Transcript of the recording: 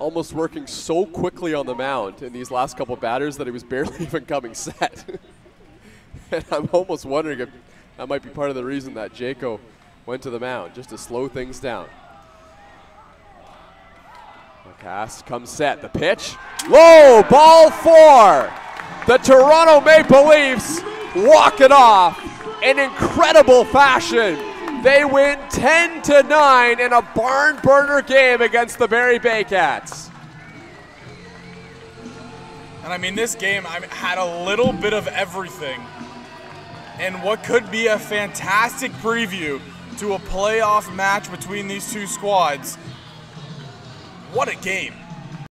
almost working so quickly on the mound in these last couple batters that he was barely even coming set. and I'm almost wondering if that might be part of the reason that Jaco went to the mound, just to slow things down. Cast comes set. The pitch. Low, ball four. The Toronto Maple Leafs walk it off in incredible fashion. They win 10 to 9 in a barn burner game against the Barrie Baycats. And I mean, this game I had a little bit of everything. And what could be a fantastic preview to a playoff match between these two squads. What a game.